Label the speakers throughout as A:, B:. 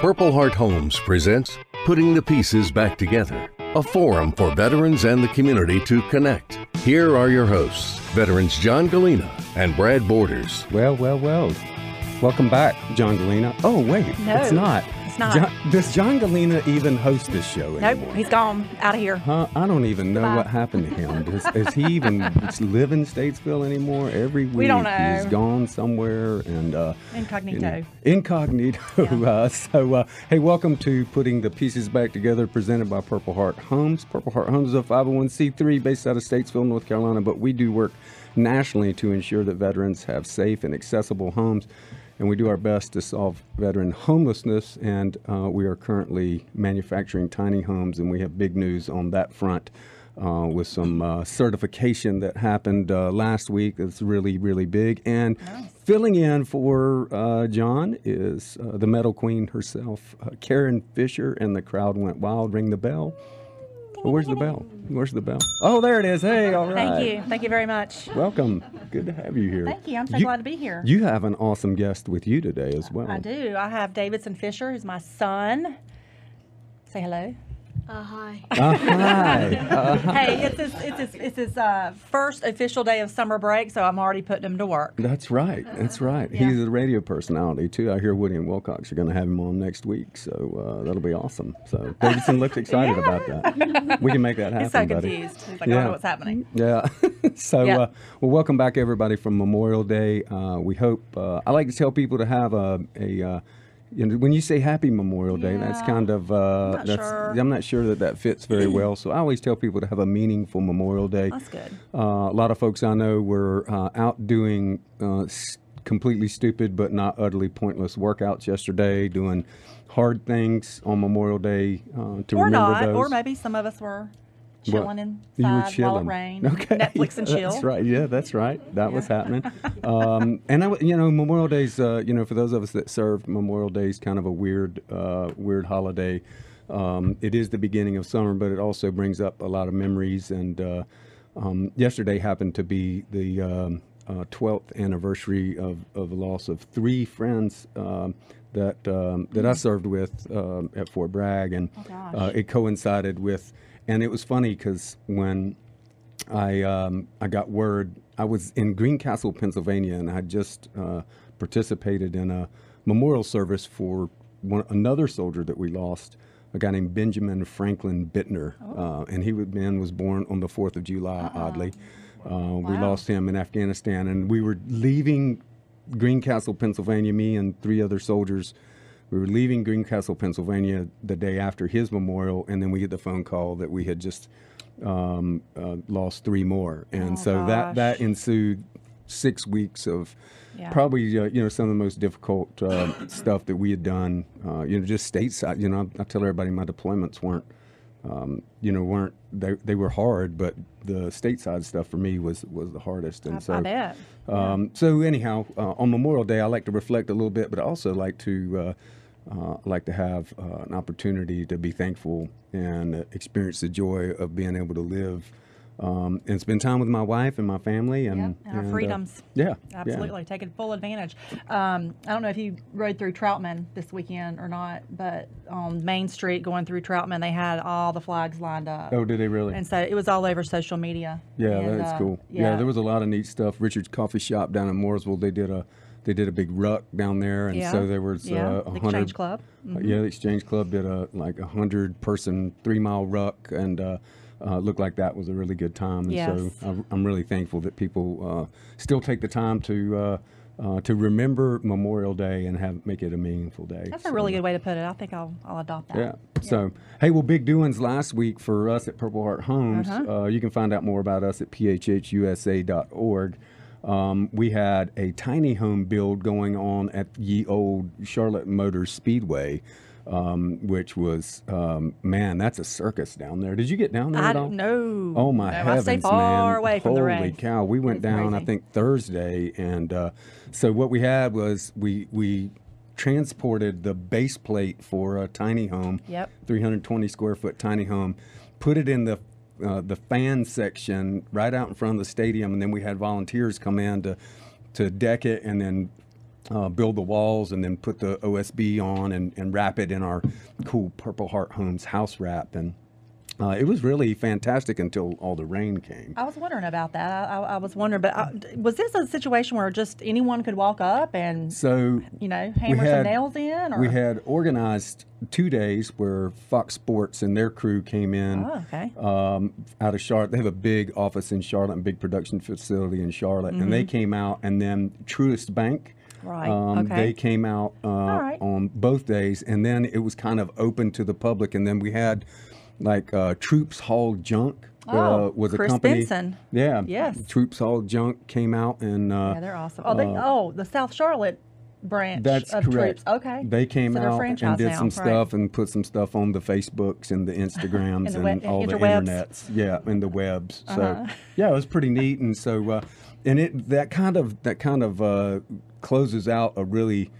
A: Purple Heart Homes presents Putting the Pieces Back Together, a forum for veterans and the community to connect. Here are your hosts, veterans John Gallina and Brad Borders.
B: Well, well, well. Welcome back, John Gallina. Oh, wait,
C: No,
B: it's not.
C: It's not.
B: John, does John Gallina even host this show
C: Nope,
B: anymore?
C: he's gone out of here.
B: Huh? I don't even know
C: Bye.
B: what happened to him. Does, is he even live in Statesville anymore? Every week we
C: don't
B: he's
C: know.
B: gone somewhere and uh,
C: Incognito.
B: know, incognito. Uh, so, uh, hey, welcome to Putting the Pieces Back Together, presented by Purple Heart Homes. Purple Heart Homes is a 501c3 based out of Statesville, North Carolina, but we do work nationally to ensure that veterans have safe and accessible homes. And we do our best to solve veteran homelessness. And uh, we are currently manufacturing tiny homes, and we have big news on that front. Uh, with some uh, certification that happened uh, last week. It's really, really big. And filling in for uh, John is uh, the Metal Queen herself, uh, Karen Fisher, and the crowd went wild. Ring the bell. Oh, where's the bell? Where's the bell? Oh, there it is. Hey, all right.
C: Thank you. Thank you very much.
B: Welcome. Good to have you here.
C: Thank you. I'm so glad to be here.
B: You have an awesome guest with you today as well.
C: I do. I have Davidson Fisher, who's my son. Say hello.
D: Uh, hi.
B: Uh, hi. Uh,
C: hey, it's his, it's his, it's his uh, first official day of summer break, so I'm already putting him to work.
B: That's right. That's right.
C: Yeah.
B: He's a radio personality too. I hear Woody and Wilcox are going to have him on next week, so uh, that'll be awesome. So Davidson looks excited about that. We can make that happen,
C: He's so
B: buddy.
C: confused. He's like, I don't know what's happening.
B: Yeah. so,
C: Yeah.
B: Uh, well, welcome back everybody from Memorial Day. Uh, we hope. Uh, I like to tell people to have a. a uh, you know, when you say Happy Memorial Day, that's kind of. Uh,
C: not
B: that's.
C: sure.
B: I'm not sure that that fits very well. So I always tell people to have a meaningful Memorial Day.
C: That's good.
B: Uh, a lot of folks I know were uh, out doing uh, s- completely stupid but not utterly pointless workouts yesterday, doing hard things on Memorial Day uh, to
C: Or
B: remember
C: not.
B: those.
C: Or maybe some of us were Chilling inside
B: You were
C: while it
B: chilling.
C: rained.
B: Okay,
C: Netflix and chill.
B: That's right. Yeah, that's right. That was happening. Um, and I, you know, Memorial Day's. Uh, you know, for those of us that served, Memorial Day's kind of a weird, uh, weird holiday. Um, it is the beginning of summer, but it also brings up a lot of memories. And uh, um, yesterday happened to be the um, uh, 12th anniversary of, of the loss of three friends. Um, that um, that I served with um, at Fort Bragg, and
C: Oh,
B: uh, it coincided with, and it was funny because when I um, I got word I was in Greencastle, Pennsylvania, and I just uh, participated in a memorial service for one, another soldier that we lost, a guy named Benjamin Franklin Bittner, uh, and he was, man was born on the Fourth of July. Oddly, uh, we lost him in Afghanistan, and we were leaving Greencastle, Pennsylvania. Me and three other soldiers. We were leaving Greencastle, Pennsylvania the day after his memorial, and then we get the phone call that we had just um, uh, lost three more, and
C: Oh,
B: so that that ensued six weeks of
C: Yeah.
B: probably uh, you know some of the most difficult uh, stuff that we had done. Uh, you know, just stateside. You know, I, I tell everybody my deployments weren't. Um, you know, weren't they? They were hard, but the stateside stuff for me was was the hardest. And
C: I,
B: so,
C: I
B: um, so anyhow, uh, on Memorial Day, I like to reflect a little bit, but I also like to uh, uh, like to have uh, an opportunity to be thankful and uh, experience the joy of being able to live um, and spend time with my wife and my family and,
C: Yep, and our
B: uh,
C: freedoms.
B: yeah,
C: Absolutely, taking full advantage. Um, I don't know if you rode through Troutman this weekend or not, but on Main Street going through Troutman, they had all the flags lined up.
B: Oh, did they really?
C: And so it was all over social media.
B: Yeah,
C: And,
B: that's
C: uh,
B: cool. Yeah. there was a lot of neat stuff. Richard's Coffee Shop down in Mooresville, they did a they did a big ruck down there, and
C: Yeah,
B: so there was
C: yeah,
B: uh, a
C: the
B: hundred.
C: Exchange Club. Mm-hmm.
B: Uh, yeah, the Exchange Club did a like a hundred person three mile ruck, and uh, uh, looked like that was a really good time. And
C: Yes.
B: so I, I'm really thankful that people uh, still take the time to. Uh, uh, to remember Memorial Day and have make it a meaningful day.
C: That's a really good way to put it. I think I'll, I'll adopt that.
B: yeah. So, hey, well, big doings last week for us at Purple Heart Homes.
C: Uh-huh.
B: uh you can find out more about us at phhusa.org. Um, we had a tiny home build going on at ye old Charlotte Motor Speedway, um, which was, um, man, that's a circus down there. Did you get down there
C: I
B: at all?
C: don't know.
B: Oh my
C: no,
B: heavens,
C: I stay far
B: man!
C: away from
B: Holy
C: the rain.
B: cow! We went
C: It's
B: down, I think Thursday, and uh, so what we had was we we transported the base plate for a tiny home,
C: Yep.
B: 320 square foot tiny home, put it in the uh, the fan section right out in front of the stadium, and then we had volunteers come in to to deck it and then uh, build the walls and then put the OSB on and, and wrap it in our cool Purple Heart Homes house wrap. And uh, it was really fantastic until all the rain came.
C: I was wondering about that. I, I, I was wondering, but uh, was this a situation where just anyone could walk up and
B: So
C: you know hammer some nails in? Or?
B: we had organized two days where Fox Sports and their crew came in
C: Oh, okay.
B: um, out of Charlotte. They have a big office in Charlotte and big production facility in Charlotte, and they came out. And then Truist Bank,
C: Mm-hmm. Right,
B: Um,
C: okay.
B: They came out uh,
C: right.
B: on both days, and then it was kind of open to the public. And then we had like uh, Troops Haul Junk.
C: Oh,
B: uh, was a
C: Chris
B: company.
C: Benson.
B: Yeah.
C: Yes.
B: Troops Haul Junk came out and uh,
C: yeah, they're awesome. Oh, they, oh, the South Charlotte branch
B: That's
C: of
B: correct.
C: Troops. Okay.
B: They came
C: so
B: out and did
C: now,
B: some
C: right.
B: stuff and put some stuff on the Facebooks and the Instagrams
C: And
B: and,
C: the we-
B: all the internets. Yeah, and the webs. So
C: Uh-huh.
B: yeah, it was pretty neat. And so uh, and it that kind of that kind of uh, closes out a really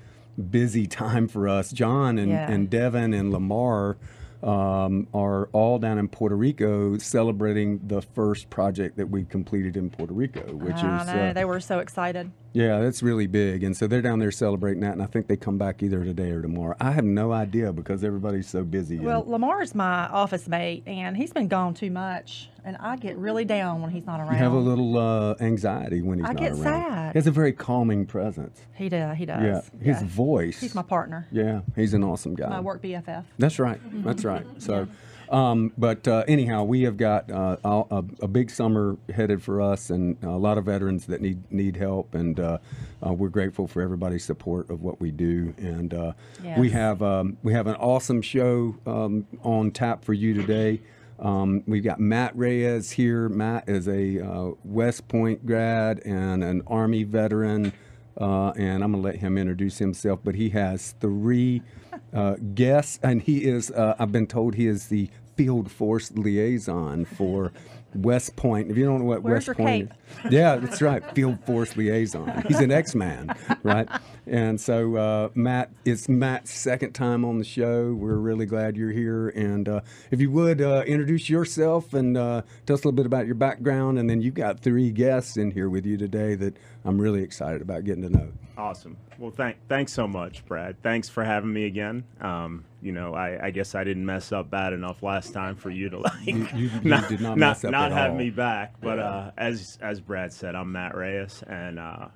B: busy time for us. John and,
C: Yeah.
B: and Devin and Lamar um, are all down in Puerto Rico celebrating the first project that we completed in Puerto Rico, which
C: I
B: is
C: know
B: uh,
C: they were so excited.
B: Yeah, that's really big. And so they're down there celebrating that. And I think they come back either today or tomorrow. I have no idea because everybody's so busy.
C: Well, Lamar's my office mate, and he's been gone too much, and I get really down when he's not around.
B: you have a little uh, anxiety when he's
C: I
B: not
C: get
B: around.
C: sad.
B: He has a very calming presence.
C: He does. He does.
B: Yeah, his voice.
C: He's my partner.
B: Yeah, he's an awesome guy.
C: My work BFF.
B: That's right. That's right. So, um, but uh, anyhow, we have got uh, a, a big summer headed for us, and a lot of veterans that need need help, and uh, uh, we're grateful for everybody's support of what we do. And uh, we have um, we have an awesome show um, on tap for you today. Um, we've got Matt Reyes here. Matt is a uh, West Point grad and an Army veteran. Uh, and I'm going to let him introduce himself. But he has three uh, guests, and he is, uh, I've been told, he is the field force liaison for West Point. If you don't know what
C: Where's
B: West
C: your
B: Point is, yeah, that's right, field force liaison. He's an X-Man, right? And so uh, Matt, it's Matt's second time on the show. We're really glad you're here, and uh, if you would uh, introduce yourself and uh, tell us a little bit about your background, and then you've got three guests in here with you today that I'm really excited about getting to know.
D: Awesome. Well, thank thanks so much, Brad. Thanks for having me again. Um, you know, I, I guess I didn't mess up bad enough last time for you to like
B: you- you did not mess up
D: not have
B: all.
D: me back. But uh, as as Brad said, I'm Matt Reyes, and uh,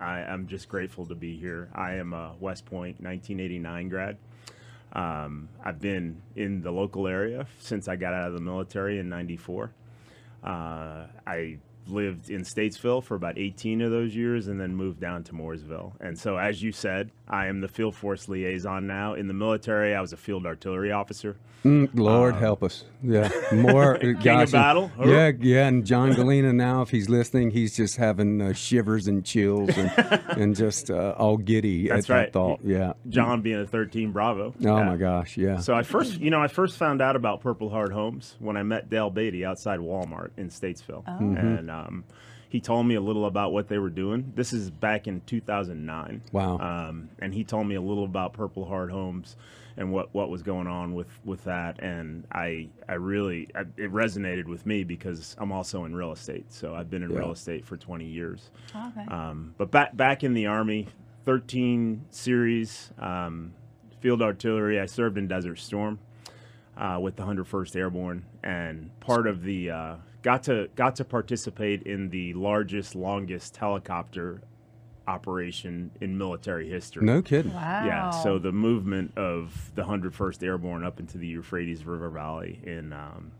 D: I, I'm just grateful to be here. I am a West Point 1989 grad. Um, I've been in the local area since I got out of the military in '94. Uh, I lived in Statesville for about 18 of those years and then moved down to Mooresville. And so, as you said, I am the field force liaison now. In the military, I was a field artillery officer.
B: Mm, Lord help us. Yeah. More uh, gosh, and-
D: battle?
B: Yeah, yeah. And John Gallina now, if he's listening, he's just having uh, shivers and chills and, and just uh, all giddy
D: That's
B: at that
D: right.
B: thought. Yeah.
D: John being a 13 Bravo.
B: Oh
D: Yeah.
B: my gosh. Yeah.
D: So I first, you know, I first found out about Purple Heart Homes when I met Dale Beatty outside Walmart in Statesville, and um, he told me a little about what they were doing. This is back in 2009.
B: Wow.
D: Um, and he told me a little about Purple Heart Homes and what, what was going on with, with that. And I I really I, it resonated with me because I'm also in real estate. So I've been in
B: Yeah.
D: real estate for 20 years.
C: Okay.
D: Um, but back back in the army, 13 series um, field artillery. I served in Desert Storm uh, with the 101st Airborne, and part of the uh, got to got to participate in the largest, longest helicopter operation in military history.
B: no kidding.
C: wow.
D: Yeah, so the movement of the 101st Airborne up into the Euphrates River Valley in um,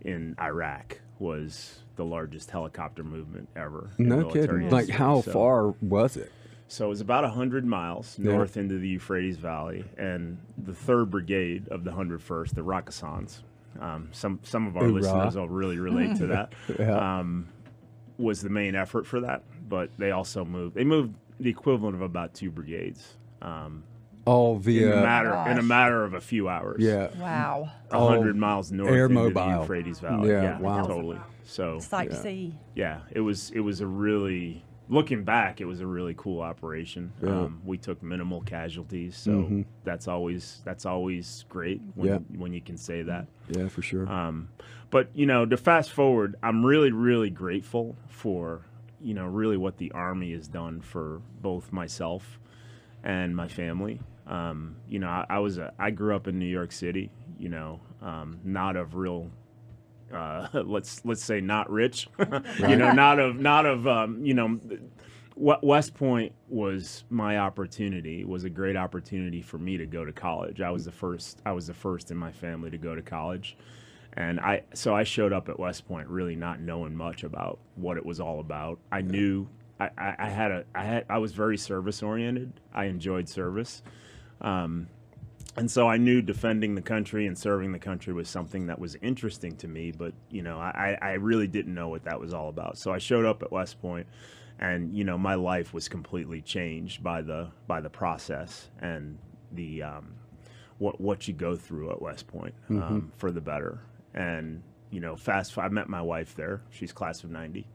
D: in Iraq was the largest helicopter movement ever. in
B: No
D: military
B: kidding. Like, how
D: So-
B: far was it?
D: so it was about 100 miles
B: Yeah.
D: north into the Euphrates Valley, and the 3rd Brigade of the 101st, the Rakkasans, um, some, some of our
B: Hoorah.
D: listeners will really relate to that,
B: Yeah.
D: um, was the main effort for that. But they also moved, they moved the equivalent of about two brigades um,
B: All
D: in,
B: via
D: a matter, in a matter of a few hours.
B: yeah.
C: Wow.
D: A 100 miles north
B: air mobile.
D: the Euphrates Valley.
B: Yeah,
D: Yeah,
B: wow.
D: totally. So
C: Sight
B: Yeah.
C: to see.
D: yeah, it was it was a really looking back, it was a really cool operation.
B: Yeah. Mm-hmm.
D: Um, we took minimal casualties, so that's always that's always great when
B: Yeah.
D: when you can say that.
B: Yeah, for sure.
D: Um, but you know, to fast forward, I'm really really grateful for you know really what the army has done for both myself and my family. Um, you know, I, I was a, I grew up in New York City. You know, um, not of real uh, let's let's say not rich, you know, not of not of um, you know, West Point was my opportunity. It was a great opportunity for me to go to college. I was the first. I was the first in my family to go to college, and I so I showed up at West Point really not knowing much about what it was all about. I knew I, I, I had a I had I was very service oriented. I enjoyed service. Um, and so I knew defending the country and serving the country was something that was interesting to me, but you know, I, I really didn't know what that was all about. So I showed up at West Point, and you know, my life was completely changed by the by the process and the um, what what you go through at West Point um,
B: Mm-hmm.
D: for the better. And you know, fast. I met my wife there. She's class of '90.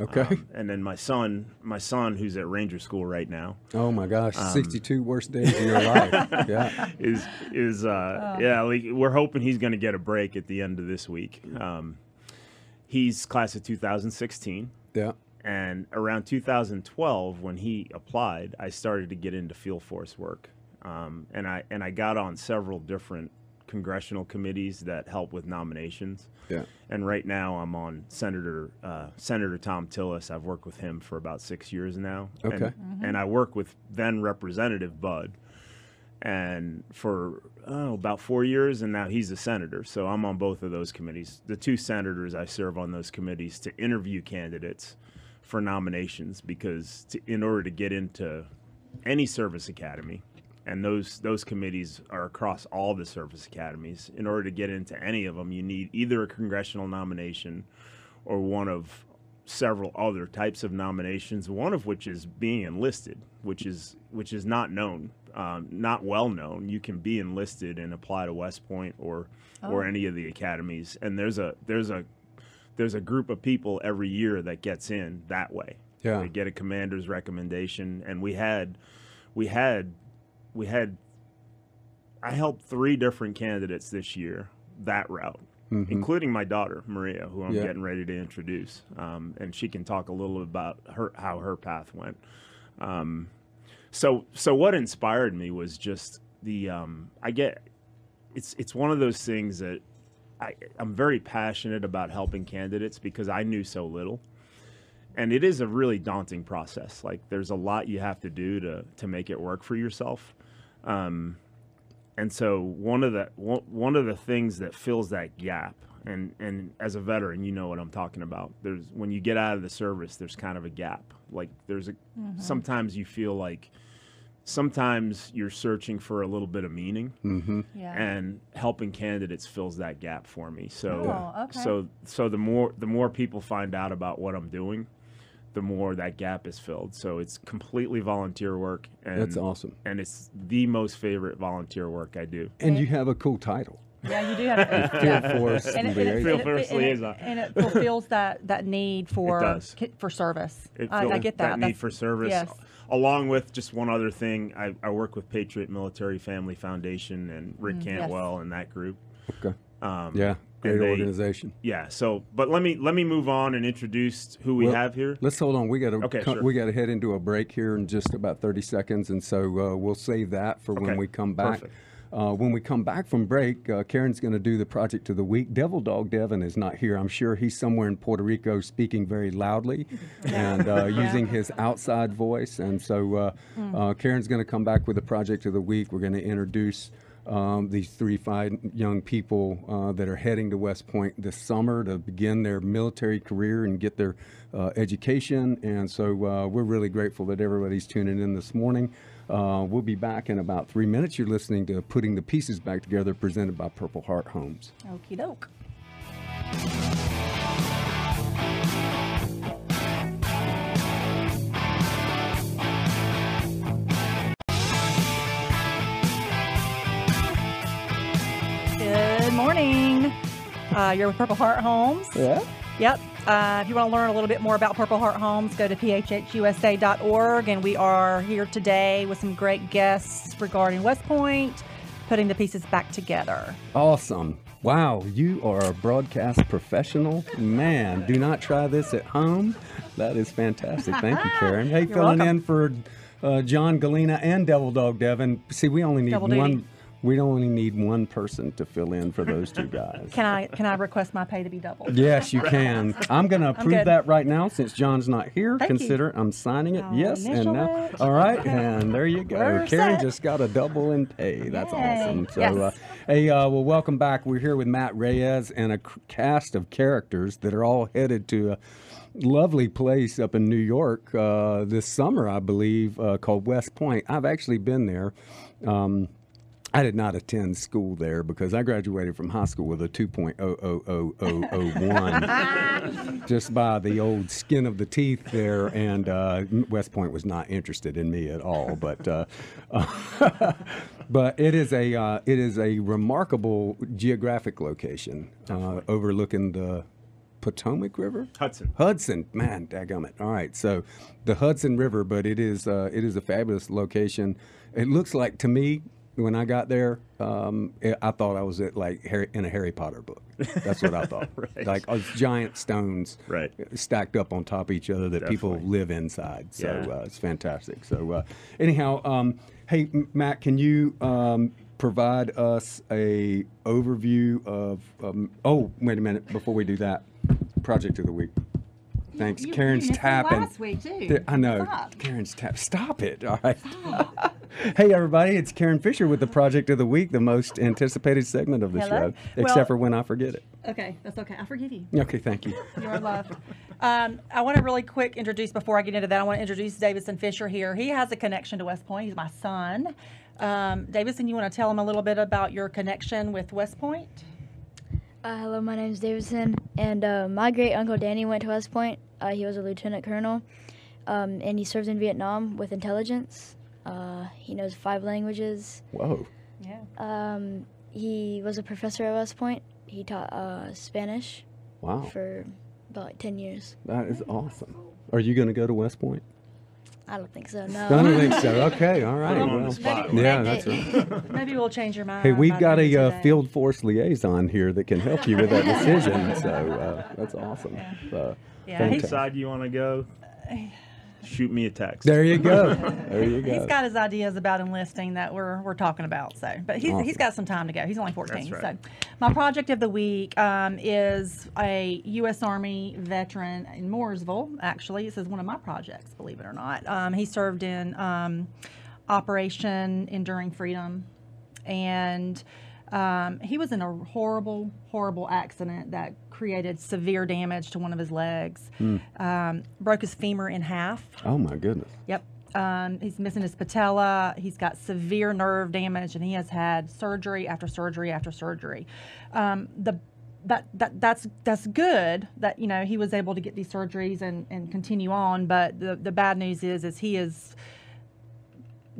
B: Okay.
D: Um, and then my son, my son, who's at Ranger School right now,
B: oh my gosh,
D: um,
B: 62 worst days of your life. Yeah.
D: is is uh yeah like, we're hoping he's going to get a break at the end of this week um he's class of 2016
B: Yeah.
D: and around 2012 when he applied i started to get into field force work um, and i and i got on several different congressional committees that help with nominations
B: Yeah.
D: and right now i'm on senator uh, senator Thom Tillis i've worked with him for about six years now
B: Okay.
D: and, and i work with then representative Budd and for oh, about four years, and now he's a senator. So I'm on both of those committees. The two senators I serve on those committees to interview candidates for nominations because to, in order to get into any service academy, and those those committees are across all the service academies. In order to get into any of them, you need either a congressional nomination or one of several other types of nominations. One of which is being enlisted, which is which is not known, um, not well known. You can be enlisted and apply to West Point or or any of the academies, and there's a there's a there's a group of people every year that gets in that way.
B: Yeah.
D: They get a commander's recommendation, and we had we had we had I helped three different candidates this year that route, including my daughter Maria, who I'm
B: Mm-hmm. Yeah.
D: getting ready to introduce, um, and she can talk a little about her how her path went. Um, so so what inspired me was just the um, I get it's it's one of those things that I, I'm very passionate about helping candidates because I knew so little and it is a really daunting process. Like there's a lot you have to do to to make it work for yourself. Um, and so one of the one, one of the things that fills that gap, and and as a veteran, you know what I'm talking about. There's when you get out of the service, there's kind of a gap. Like there's a sometimes you feel like sometimes you're searching for a little bit of meaning
C: Yeah.
D: and helping candidates fills that gap for me. So
C: Oh, okay.
D: so so the more the more people find out about what I'm doing, the more that gap is filled. So it's completely volunteer work and
B: That's awesome.
D: And it's the most favorite volunteer work I do.
B: And you have a cool title.
C: yeah, you do have to.
B: Field Force
C: And it, and, it, and,
D: Field Force
C: and,
D: liaison.
C: and it fulfills that, that need for for service.
D: It
C: I, I get that.
D: need
C: That's-
D: for service.
C: Yes.
D: Along with just one other thing, I, I work with Patriot Military Family Foundation and Rick
C: Mm, yes.
D: Cantwell and that group.
B: Okay.
D: Um,
B: Yeah. Great
D: they-
B: organization.
D: Yeah. So, but let me let me move on and introduce who we
B: Well,
D: have here.
B: Let's hold on. We got to
D: Okay, sure.
B: we got to head into a break here in just about 30 seconds, and so uh, we'll save that for when we come back.
D: perfect.
B: Uh, when we come back from break, uh, Karen's going to do the project of the week. Devil Dog Devin is not here. I'm sure he's somewhere in Puerto Rico speaking very loudly and uh, using his outside voice. And so uh, uh, Karen's going to come back with the project of the week. We're going to introduce um, these three fine young people uh, that are heading to West Point this summer to begin their military career and get their uh, education. And so uh, we're really grateful that everybody's tuning in this morning. Uh, we'll be back in about three minutes. You're listening to Putting the Pieces Back Together, presented by Purple Heart Homes.
C: Okie doke. Uh, you're with Purple Heart Homes.
B: Yeah.
C: Yep. Uh, if you want to learn a little bit more about Purple Heart Homes, go to phhusa.org. And we are here today with some great guests regarding West Point, putting the pieces back together.
B: Awesome. Wow, you are a broadcast professional. Man, do not try this at home. That is fantastic. Thank you, Karen. Hey, filling
C: welcome.
B: in for uh, John Gallina and Devil Dog Devin. See, we only need
C: Double duty.
B: We only need one person to fill in for those two guys.
C: Can I can I request my pay to be doubled?
B: Yes, you can. I'm going to approve that right now since John's not here.
C: Thank you.
B: Consider it. I'm signing it.
C: I'll
B: yes, and now.
C: it.
B: All right, and there you go.
C: We're
B: Karen
C: set.
B: just got a double in pay. That's
C: Yay.
B: awesome. So,
C: Yes.
B: uh, hey, uh, well, welcome back. We're here with Matt Reyes and a cast of characters that are all headed to a lovely place up in New York uh, this summer, I believe, uh, called West Point. I've actually been there. Um, I did not attend school there because I graduated from high school with a 2.00001 just by the old skin of the teeth there. And uh, West Point was not interested in me at all. But uh, but it is a uh, it is a remarkable geographic location uh, overlooking the Potomac River.
D: Hudson.
B: Hudson, man, daggum All right, so the Hudson River, but it is uh, it is a fabulous location. It looks like to me when I got there, um, I thought I was at like Harry, in a Harry Potter book. That's what I thought.
D: Right.
B: Like uh, giant stones,
D: Right.
B: stacked up on top of each other that people live inside. So
D: Yeah.
B: uh, it's fantastic. So uh, anyhow, um, hey Matt, can you um, provide us a overview of? Um, oh, wait a minute. Before we do that, project of the week. Thanks.
C: You-
B: Karen's tapping.
C: last week, too.
B: Th- I know.
C: Stop.
B: Karen's tap. Stop it. All right. hey, everybody. It's Karen Fisher with the project of the week, the most anticipated segment of the show, except
C: Well-
B: for when I forget it.
C: Okay, that's okay. I forgive you.
B: Okay, thank you.
C: You are loved. Um, I want to really quick introduce before I get into that. I want to introduce Davidson Fisher here. He has a connection to West Point. He's my son. Um, Davidson, you want to tell him a little bit about your connection with West Point?
E: Uh, hello, my name is Davidson, and uh, my great uncle Danny went to West Point. Uh, he was a lieutenant colonel, um, and he served in Vietnam with intelligence. Uh, he knows five languages.
B: Whoa.
C: Yeah.
E: Um, he was a professor at West Point. He taught uh, Spanish
B: Wow.
E: for about like 10 years.
B: That is awesome. Are you going to go to West Point?
E: I don't think so, No.
B: I don't think so. Okay, all right.
D: him on the
B: well,
D: spot.
B: yeah, that's right.
C: Maybe we'll change your mind.
B: Hey, we've got a uh, field force liaison here that can help you with that decision. So uh, that's awesome. Uh,
C: Yeah,
B: fantastic.
C: he's-
D: Side you want to go? Shoot me a text.
B: There you go. There you go.
C: He's got his ideas about enlisting that we're, we're talking about. So, but he's,
B: Awesome.
C: he's got some time to go. He's only 14.
D: That's right.
C: So, my project of the week um, is a U.S. Army veteran in Mooresville. Actually, this is one of my projects, believe it or not. Um, he served in um, Operation Enduring Freedom, and um, he was in a horrible, horrible accident that created severe damage to one of his legs. Um, broke his femur in half.
B: oh my goodness.
C: Yep. Um, he's missing his patella. He's got severe nerve damage, and he has had surgery after surgery after surgery. Um, the that, that that's that's good that you know he was able to get these surgeries and, and continue on. But the, the bad news is is he is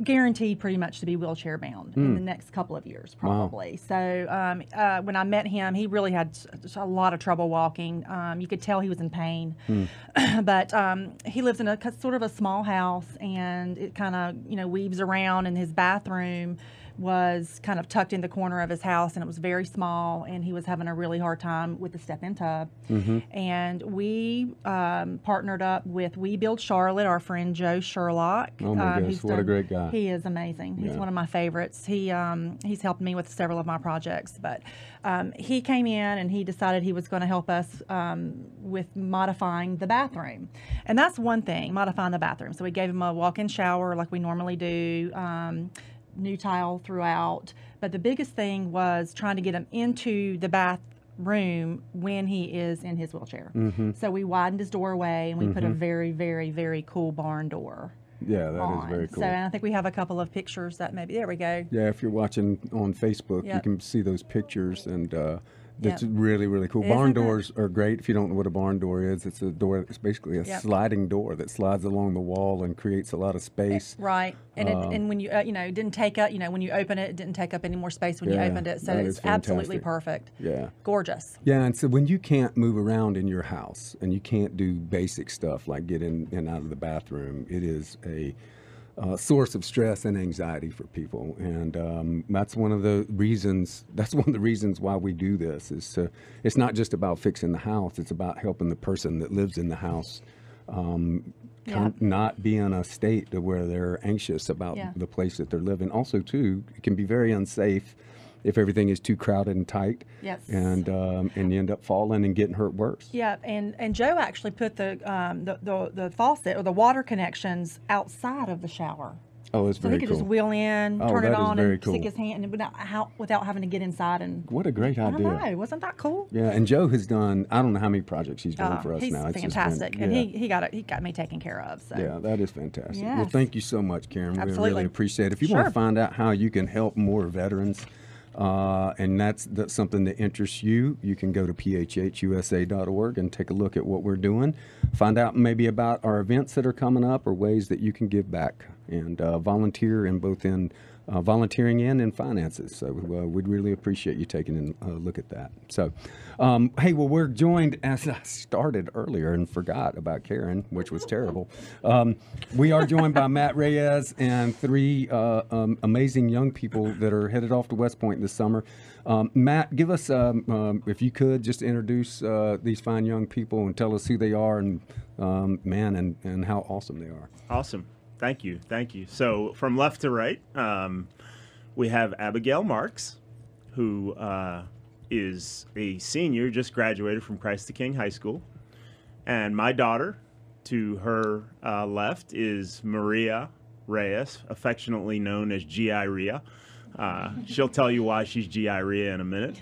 C: guaranteed pretty much to be wheelchair bound in the next couple of years probably. So um, uh, when i met him he really had a lot of trouble walking. Um, you could tell he was in pain. But um, he lives in a sort of a small house and it kind of you know weaves around in his bathroom was kind of tucked in the corner of his house and it was very small and he was having a really hard time with the step-in tub and we um, partnered up with we build charlotte our friend joe sherlock
B: Oh my
C: um,
B: what a great guy.
C: he is amazing. He's
B: Yeah.
C: one of my favorites. He um, he's helped me with several of my projects, but um, he came in and he decided he was going to help us um, with modifying the bathroom, and that's one thing, modifying the bathroom. So we gave him a walk-in shower like we normally do. New tile throughout but the biggest thing was trying to get him into the bathroom when he is in his wheelchair
B: Mm-hmm.
C: so we widened his doorway and we put a very very very cool barn door
B: Yeah, that is
C: on.
B: very cool.
C: So and I think we have a couple of pictures that maybe there we go.
B: Yeah, if you're watching on Facebook, you can see those pictures, and uh, that's
C: Yep.
B: really really cool. Barn
C: it?
B: doors are great. If you don't know what a barn door is, it's a door. It's basically a
C: Yep.
B: sliding door that slides along the wall and creates a lot of space.
C: Right, and it,
B: Um,
C: and when you uh, you know it didn't take up you know when you open it, it didn't take up any more space when
B: Yeah,
C: you opened it. So it's absolutely perfect.
B: Yeah.
C: Gorgeous.
B: Yeah, and so when you can't move around in your house and you can't do basic stuff like get in and out of the bathroom, it is a uh, source of stress and anxiety for people, and um, that's one of the reasons. That's one of the reasons why we do this. Is to, it's not just about fixing the house; it's about helping the person that lives in the house um, con- not be in a state to where they're anxious about
C: Yeah.
B: the place that they're living. Also, too, it can be very unsafe if everything is too crowded and tight.
C: Yes.
B: And um, and you end up falling and getting hurt worse.
C: Yeah, and, and Joe actually put the, um, the, the the faucet or the water connections outside of the shower.
B: Oh, it's
C: So he could
B: cool.
C: just wheel in,
B: Oh,
C: turn it on, and
B: cool.
C: stick his hand, without, how, without having to get inside and.
B: what a great
C: I
B: idea.
C: don't know, wasn't that cool?
B: Yeah, and Joe has done. I don't know how many projects he's done
C: Oh,
B: for us
C: he's
B: now. It's just been-
C: fantastic, and he, he got it. He got me taken care of. So
B: Yeah, that is fantastic. Well, thank you so much, Karen. Absolutely. We really appreciate it. If you want to find out how you can help more veterans, uh, and that's, that's something that interests you, you can go to phhusa.org and take a look at what we're doing. Find out maybe about our events that are coming up or ways that you can give back and uh, volunteer in both in uh, volunteering and in finances. So uh, we'd really appreciate you taking a look at that. So, um, hey, well, we're joined as I started earlier and forgot about Karen, which was terrible. Um, we are joined by Matt Reyes and three uh, um, amazing young people that are headed off to West Point this summer. Um, Matt, give us, um, um, if you could, just introduce uh, these fine young people and tell us who they are and, man, and, and how awesome they are.
D: Awesome. Thank you. Thank you. So, from left to right, um, we have Abigail Marks, who uh, is a senior, just graduated from Christ the King High School. And my daughter, to her uh, left, is Maria Reyes, affectionately known as G.I. Ria. Uh, she'll tell you why she's G.I. Ria in a minute.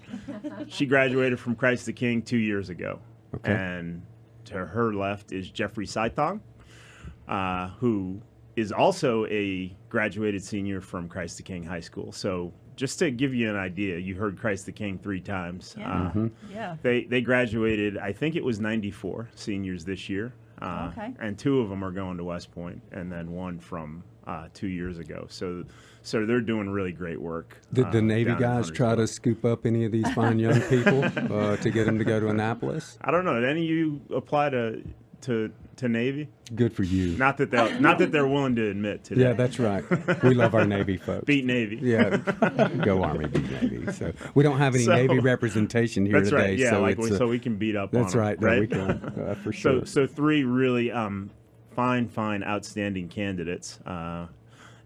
D: She graduated from Christ the King two years ago.
B: Okay.
D: And to her left is Jeffrey Saitong, uh, who is also a graduated senior from Christ the King High School. So just to give you an idea, you heard Christ the King three times.
C: Yeah.
D: Uh,
B: Mm-hmm.
C: yeah.
D: they they graduated. I think it was '94 seniors this year. Uh,
C: Okay.
D: And two of them are going to West Point, and then one from uh, two years ago. So, so they're doing really great work.
B: Did the
D: uh,
B: Navy guys try to scoop up any of these fine young people uh, to get them to go to Annapolis?
D: I don't know. Did any of you apply to to to Navy?
B: Good for you.
D: Not that they not that they're willing to admit today.
B: Yeah, that's right. We love our Navy folks.
D: beat Navy.
B: Yeah, go Army, beat Navy. So we don't have any
D: So-
B: Navy representation here
D: That's
B: today.
D: right. Yeah,
B: so
D: like
B: it's,
D: we,
B: uh,
D: so we can beat up.
B: that's
D: on 'em,
B: right. No,
D: right.
B: we can uh, for sure.
D: so three really um, fine, fine, outstanding candidates, uh,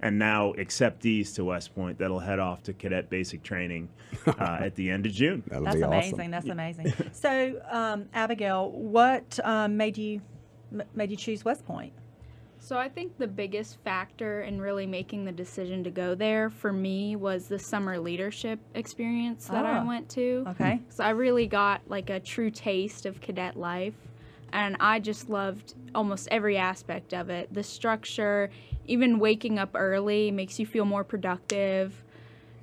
D: and now acceptees to West Point that'll head off to cadet basic training uh, at the end of June.
B: That'll
C: That's
B: be
C: amazing.
B: awesome.
C: That's amazing. so, um, Abigail, what um, made you m- made you choose West Point?
F: So I think the biggest factor in really making the decision to go there for me was the summer leadership experience that
C: Ah.
F: I went to.
C: Okay.
F: So I really got like a true taste of cadet life and I just loved almost every aspect of it. The structure, even waking up early makes you feel more productive.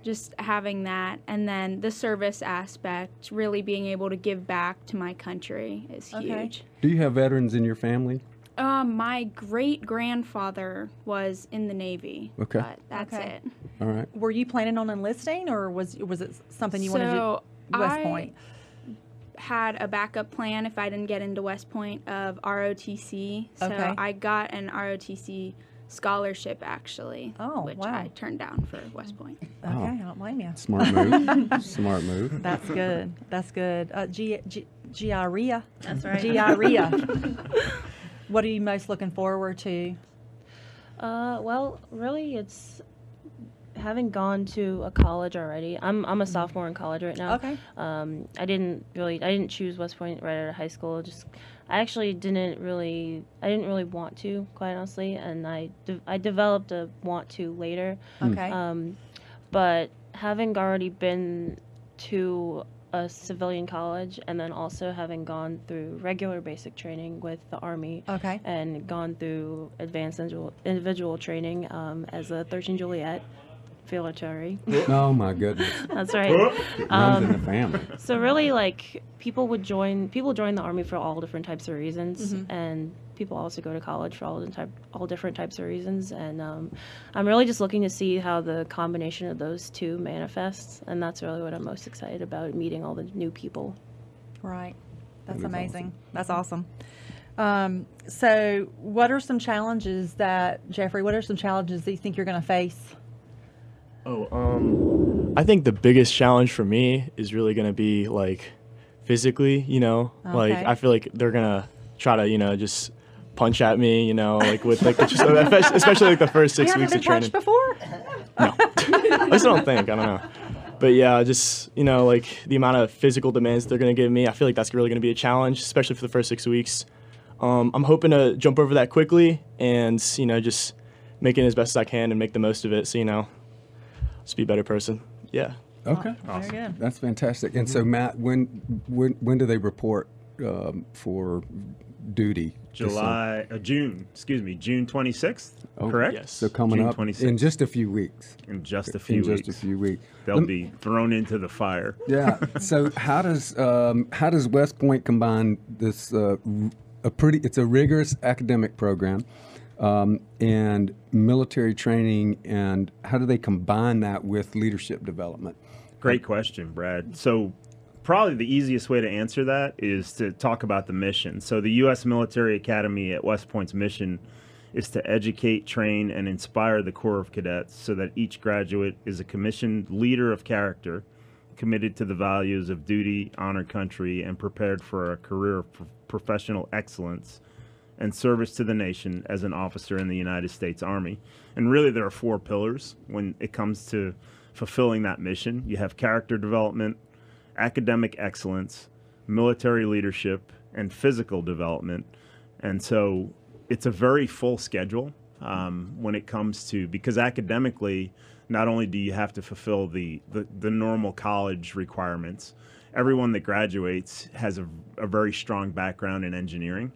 F: Just having that and then the service aspect, really being able to give back to my country is
C: Okay.
F: huge.
B: Do you have veterans in your family?
F: Um, my great grandfather was in the Navy.
B: Okay.
F: But that's
C: Okay.
F: it.
B: All right.
C: Were you planning on enlisting, or was was it something you wanted to
F: so
C: do? West
F: I
C: Point.
F: had a backup plan if I didn't get into West Point of ROTC. So
C: Okay.
F: I got an ROTC scholarship actually.
C: Oh,
F: which
C: wow.
F: I turned down for West Point.
C: Okay, I don't blame you.
B: Smart move. Smart move.
C: That's good. That's good. Uh, G- G- Giaria.
G: That's right.
C: Giaria. what are you most looking forward to?
G: Uh, well, really, it's having gone to a college already. I'm I'm a sophomore in college right now.
C: Okay.
G: Um, I didn't really I didn't choose West Point right out of high school. Just I actually didn't really I didn't really want to quite honestly, and I de- I developed a want to later.
C: Okay.
G: Um, but having already been to a civilian college and then also having gone through regular basic training with the Army
C: okay.
G: and gone through advanced individual, individual training um, as a 13 Juliet filatory.
B: Oh my goodness.
G: That's right.
B: Runs in the
G: Um,
B: family.
G: so really, like people would join. People join the army for all different types of reasons,
C: Mm-hmm.
G: and people also go to college for all the type, all different types of reasons. And um, I'm really just looking to see how the combination of those two manifests, and that's really what I'm most excited about: meeting all the new people.
C: Right. That's
B: That is
C: amazing. That's awesome. Um, so, what are some challenges that Jeffrey? What are some challenges that you think you're going to face?
H: Oh, um, I think the biggest challenge for me is really gonna be like physically, you know, like I feel like they're gonna try to, you know, just punch at me, you know, like with like just, especially like the first six
C: you
H: weeks of training.
C: before?
H: No, I just don't think. I don't know. But yeah, just you know, like the amount of physical demands they're gonna give me, I feel like that's really gonna be a challenge, especially for the first six weeks. Um, I'm hoping to jump over that quickly and you know just make it as best as I can and make the most of it. So you know, just be a better person. Yeah.
B: Okay.
C: Very good.
B: That's fantastic. And so, Matt, when when when do they report um, for duty?
D: July, uh, June, excuse me, June 26th,
B: Oh,
D: correct?
H: yes.
B: So coming
D: June
B: up
D: 26th.
B: in just a few weeks.
D: in just a few
B: in
D: weeks.
B: just a few weeks.
D: They'll
B: Lem-
D: be thrown into the fire.
B: Yeah. So how does um, how does West Point combine this uh, r- a pretty? It's a rigorous academic program. Um, and military training, and how do they combine that with leadership development?
D: Great question, Brad. So, probably the easiest way to answer that is to talk about the mission. So, the U.S. Military Academy at West Point's mission is to educate, train, and inspire the Corps of Cadets so that each graduate is a commissioned leader of character, committed to the values of duty, honor country, and prepared for a career of professional excellence and service to the nation as an officer in the United States Army. And really, there are four pillars when it comes to fulfilling that mission. You have character development, academic excellence, military leadership, and physical development. And so it's a very full schedule um, when it comes to, because academically, not only do you have to fulfill the, the, the normal college requirements, everyone that graduates has a, a very strong background in engineering.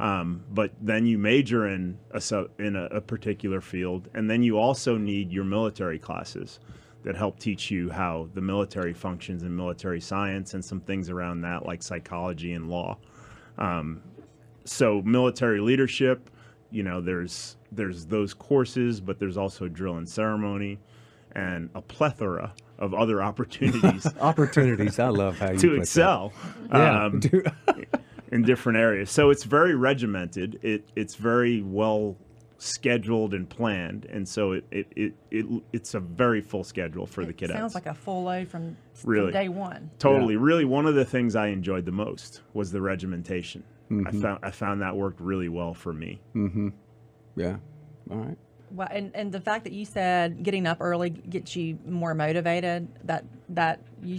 D: Um, but then you major in a sub, in a, a particular field, and then you also need your military classes that help teach you how the military functions and military science and some things around that, like psychology and law. Um, so military leadership, you know, there's there's those courses, but there's also drill and ceremony, and a plethora of other opportunities
B: Opportunities. I love how you put
D: to
B: that.
D: excel.
B: Yeah.
D: um, in different areas. So it's very regimented. It it's very well scheduled and planned, and so it it, it, it it's a very full schedule for the cadets.
C: Sounds like a full load from, from
D: Really.
C: day one.
D: Totally. Really, one of the things I enjoyed the most was the regimentation. I
B: Mm-hmm.
D: found I found that worked really well for me.
B: Yeah. All right.
C: Well, and, and the fact that you said getting up early gets you more motivated, that that you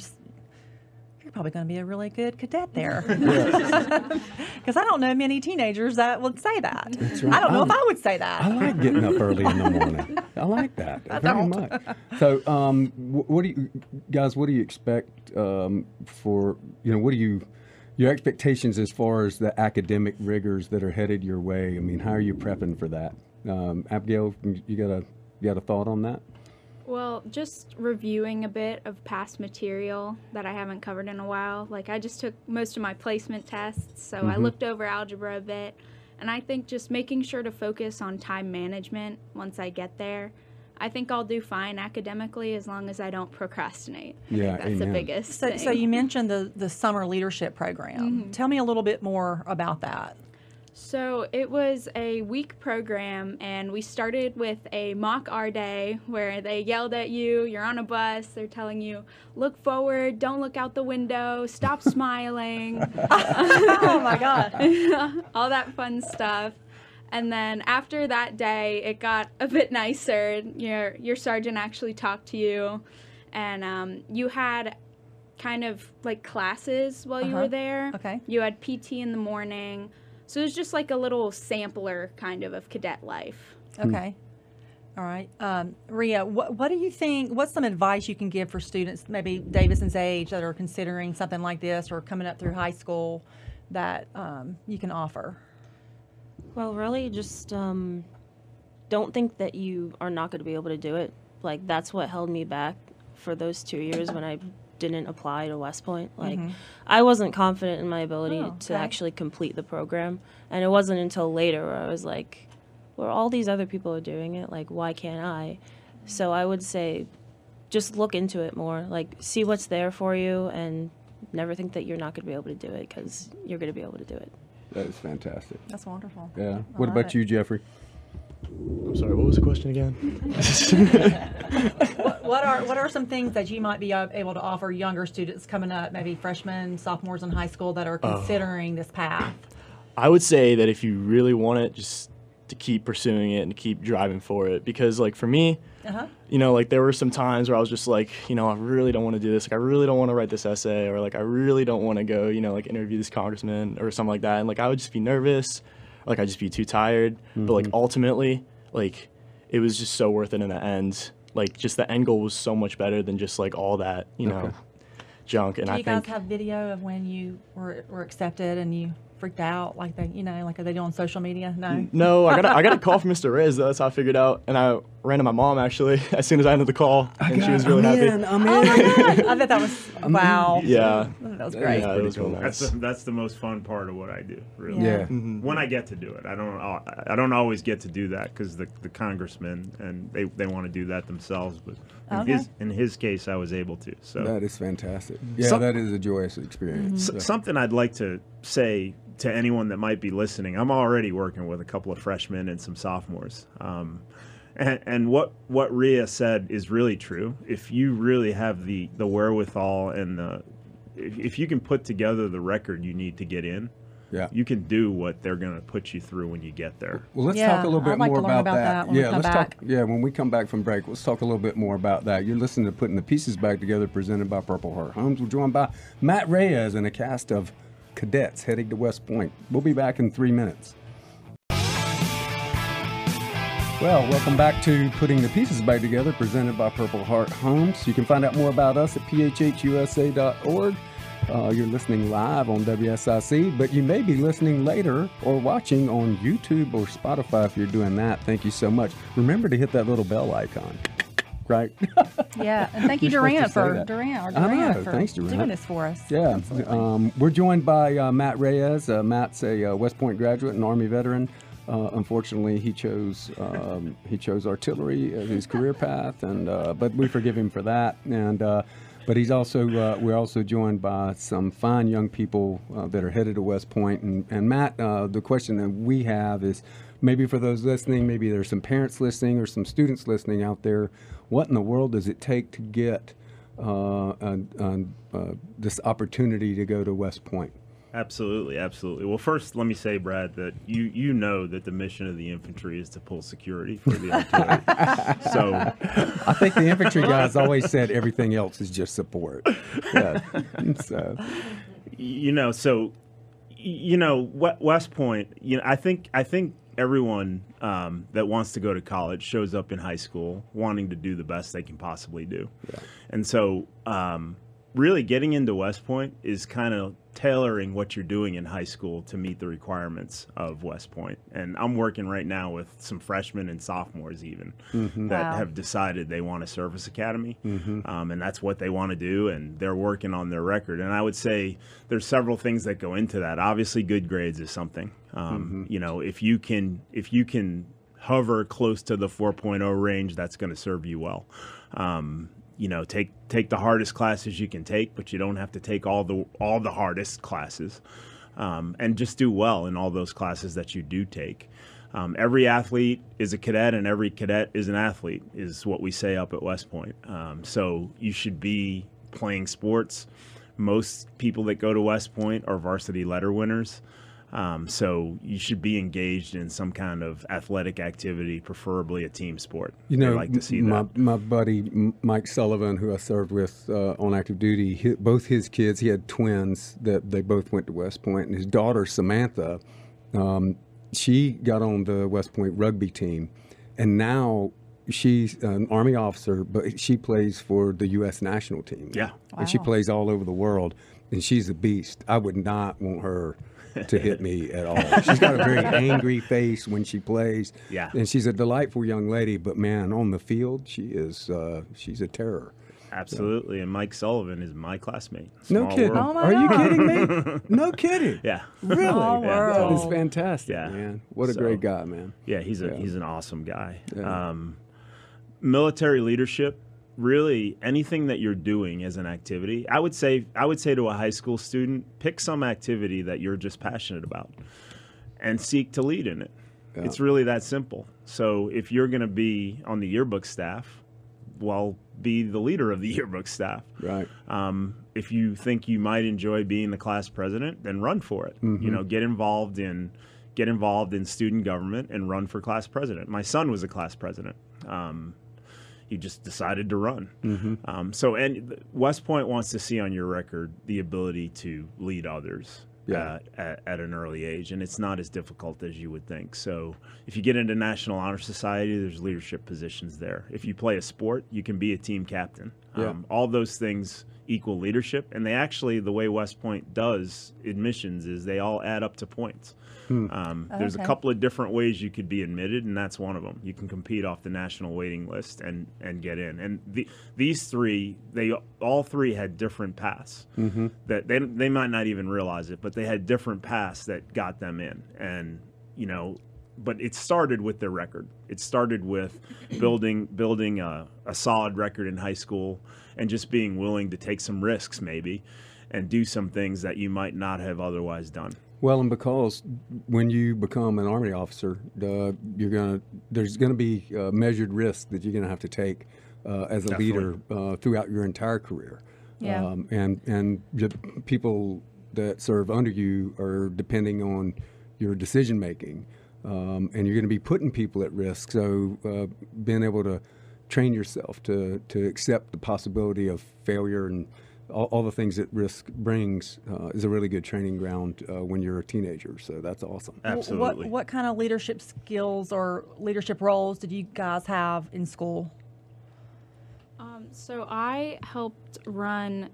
C: you're probably going to be a really good cadet there. Because I don't know many teenagers that would say that.
B: right.
C: I don't know if
B: Um,
C: I would say that.
B: I like getting up early in the morning. I like that very
C: don't.
B: much. So, um, what do you guys? What do you expect um, for you know? What do you your expectations as far as the academic rigors that are headed your way? I mean, how are you prepping for that? Um, Abigail, you got a you got a thought on that?
F: Well, just reviewing a bit of past material that I haven't covered in a while. Like, I just took most of my placement tests, so I looked over algebra a bit. And I think just making sure to focus on time management once I get there. I think I'll do fine academically as long as I don't procrastinate. I
B: Yeah,
F: think that's the biggest
C: So,
F: thing.
C: so you mentioned the, the summer leadership program. Tell me a little bit more about that.
F: So it was a week program, and we started with a mock R day where they yelled at you. You're on a bus. They're telling you, look forward, don't look out the window, stop smiling,
C: oh my God.
F: all that fun stuff. And then after that day, it got a bit nicer. Your your sergeant actually talked to you, and um, you had kind of like classes while you
C: Uh-huh.
F: were there.
C: Okay.
F: You had PT in the morning. So it was just like a little sampler kind of of cadet life.
C: Okay. All right. Um, Ria, what, what do you think? What's some advice you can give for students, maybe Davidson's age, that are considering something like this or coming up through high school that um, you can offer?
G: Well, really, just um, don't think that you are not going to be able to do it. Like that's what held me back for those two years when I didn't apply to West Point. Like mm-hmm. I wasn't confident in my ability
C: Oh,
G: to
C: okay.
G: actually complete the program, and it wasn't until later where I was like, "Well, all these other people are doing it. Like, why can't I?" So I would say, just look into it more. Like, see what's there for you, and never think that you're not going to be able to do it because you're going to be able to do it.
B: That is fantastic.
C: That's wonderful.
B: Yeah.
C: I
B: What about
C: it.
B: you, Jeffrey?
H: I'm sorry. What was the question again?
C: What, what are what are some things that you might be uh, able to offer younger students coming up, maybe freshmen, sophomores in high school that are considering this path?
H: I would say that if you really want it, just to keep pursuing it and to keep driving for it. Because like for me,
C: Uh-huh.
H: you know, like there were some times where I was just like, you know, I really don't want to do this. Like I really don't want to write this essay, or like I really don't want to go, you know, like interview this congressman or something like that. And like I would just be nervous, like I'd just be too tired. But like mm-hmm. ultimately, like it was just so worth it in the end. Like just the end goal was so much better than just like all that, you know, junk. And
C: Do
H: I
C: you
H: think
C: guys have video of when you were, were accepted and you freaked out like they, you know, like are they do on social media? No.
H: No, I got a, I got a call from Mr. Reyes. Though. That's how I figured out, and I ran to my mom actually as soon as I ended the call, and she was really happy.
B: I'm
C: Oh my god! I bet that was wow.
H: Yeah,
C: That was great.
H: yeah, it was real
D: That's
H: nice.
D: the, that's the most fun part of what I do. Really.
B: Yeah. Mm-hmm.
D: When I get to do it, I don't. I don't always get to do that because the, the congressmen and they, they want to do that themselves. But in
C: Okay.
D: his in his case, I was able to. So
B: That is fantastic. Yeah,
D: Some-
B: that is a joyous experience.
D: S- something I'd like to say to anyone that might be listening. I'm already working with a couple of freshmen and some sophomores. Um, and, and what what Ria said is really true. If you really have the the wherewithal and the if, if you can put together the record you need to get in,
B: Yeah.
D: you can do what they're going to put you through when you get there.
B: Well, let's
C: Yeah,
B: talk a little bit
C: I'd like
B: more
C: to
B: about,
C: about that when we
B: yeah, let's
C: back.
B: talk. Yeah, when we come back from break, let's talk a little bit more about that. You're listening to Putting the Pieces Back Together, presented by Purple Heart Homes. We're joined by Matt Reyes and a cast of cadets heading to West Point. We'll be back in three minutes. Well, welcome back to Putting the Pieces Back Together, presented by Purple Heart Homes. You can find out more about us at phhusa.org. Uh, you're listening live on WSIC, but you may be listening later or watching on YouTube or Spotify if you're doing that. Thank you so much. Remember to hit that little bell icon, right?
C: Yeah, and thank you,
B: You're supposed to
C: Durant, for. Durant,
B: I
C: Durant
B: know.
C: for
B: Thanks, Durant.
C: doing this for us.
B: Yeah, um, we're joined by uh, Matt Reyes. Uh, Matt's a uh, West Point graduate and Army veteran. Uh, unfortunately, he chose um, he chose artillery as his career path, and uh, but we forgive him for that. And uh, but he's also uh, we're also joined by some fine young people uh, that are headed to West Point. And, and Matt, uh, the question that we have is maybe for those listening, maybe there's some parents listening or some students listening out there. What in the world does it take to get uh, this opportunity to go to West Point.
D: Absolutely, absolutely. Well, first, let me say, Brad, that you you know that the mission of the infantry is to pull security for the artillery. so
B: I think the infantry guys always said everything else is just support. Yeah. so
D: you know, so you know, West Point. You know, I think I think everyone um, that wants to go to college shows up in high school wanting to do the best they can possibly do, and so um, really getting into West Point is kind of tailoring what you're doing in high school to meet the requirements of West Point. And I'm working right now with some freshmen and sophomores even that
C: Wow.
D: have decided they want a service academy,
B: Mm-hmm.
D: um, and that's what they want to do, and they're working on their record. And I would say there's several things that go into that. Obviously, good grades is something. Um, You know, if you can if you can hover close to the 4.0 range, that's going to serve you well. Um, you know, take take the hardest classes you can take, but you don't have to take all the all the hardest classes, um, and just do well in all those classes that you do take. Um, every athlete is a cadet, and every cadet is an athlete, is what we say up at West Point. Um, so you should be playing sports. Most people that go to West Point are varsity letter winners. Um, so you should be engaged in some kind of athletic activity, preferably a team sport.
B: you
D: They
B: know,
D: like to see
B: my
D: that.
B: my buddy Mike Sullivan, who I served with uh, on active duty, hi both his kids, he had twins that they both went to West Point, and his daughter Samantha, um, she got on the West Point rugby team, and now. She's an army officer, but she plays for the U.S. national team.
D: Yeah.
B: and she plays all over the world, and she's a beast. I would not want her to hit me at all. She's got a very angry face when she plays.
D: Yeah.
B: and she's a delightful young lady. But man, on the field, she is uh, she's a terror.
D: Absolutely. And Mike Sullivan is my classmate.
B: No kidding.
C: Oh my
B: Are you kidding me? No kidding.
D: Yeah.
B: Really?
C: Small
D: Yeah.
B: That is fantastic,
D: Yeah.
B: man. What a
D: So-
B: great guy, man.
D: Yeah, he's a
B: Yeah.
D: he's an awesome guy.
B: Yeah.
D: Um, military leadership, really anything that you're doing as an activity, I would say I would say to a high school student, pick some activity that you're just passionate about and seek to lead in it. It's really that simple. So if you're going to be on the yearbook staff, well be the leader of the yearbook staff.
B: Right.
D: Um, if you think you might enjoy being the class president, then run for it. You know, get involved in get involved in student government and run for class president. My son was a class president. Um, he just decided to run. Um, so, and West Point wants to see on your record the ability to lead others
B: Yeah.
D: at, at, at an early age, and it's not as difficult as you would think. So, if you get into National Honor Society, there's leadership positions there. If you play a sport, you can be a team captain.
B: Yeah.
D: Um, all those things equal leadership, and they actually, the way West Point does admissions is they all add up to points. Um, there's a couple of different ways you could be admitted, and that's one of them. You can compete off the national waiting list and and get in. And the, these three, they all three had different paths that they they might not even realize it, but they had different paths that got them in. And you know, but it started with their record. It started with building building a, a solid record in high school and just being willing to take some risks, maybe, and do some things that you might not have otherwise done.
B: Well, and because when you become an army officer, uh, you're gonna there's gonna be uh, measured risk that you're gonna have to take uh, as a leader uh, throughout your entire career.
C: Yeah.
B: Um, and and the people that serve under you are depending on your decision making, um, and you're going to be putting people at risk. So uh, being able to train yourself to to accept the possibility of failure and all, all the things that risk brings uh, is a really good training ground uh, when you're a teenager. So that's awesome.
D: Absolutely.
C: What what kind of leadership skills or leadership roles did you guys have in school?
F: Um, so I helped run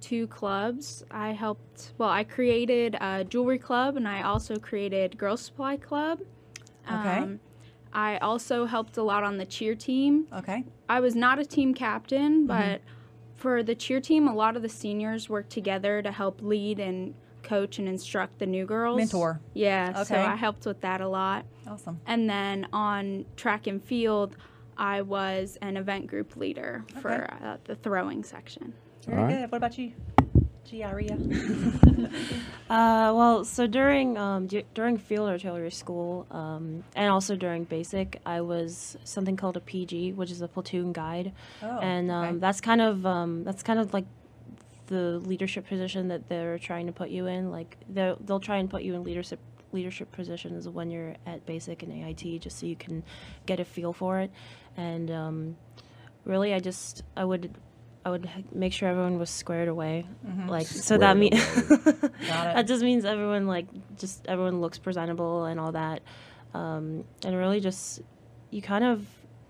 F: two clubs. I helped, well, I created a jewelry club and I also created Girl Supply Club.
C: Okay.
F: I also helped a lot on the cheer team.
C: Okay.
F: I was not a team
C: Mm-hmm.
F: captain, but for the cheer team, a lot of the seniors work together to help lead and coach and instruct the new girls.
C: Mentor.
F: Yeah,
C: okay.
F: so I helped with that a lot.
C: Awesome.
F: And then on track and field, I was an event group leader for uh, the throwing section.
C: Very
B: All right.
C: good. What about you, Giaria?
G: Uh, well, so during um, d- during field artillery school, um, and also during basic, I was something called a PG, which is a platoon guide,
C: Oh,
G: and um,
C: okay.
G: that's kind of um, that's kind of like the leadership position that they're trying to put you in. Like they'll they'll try and put you in leadership leadership positions when you're at basic and AIT, just so you can get a feel for it. And um, really, I just I would. I would make sure everyone was squared away, like so that means that just means everyone like just everyone looks presentable and all that, um, and really just you kind of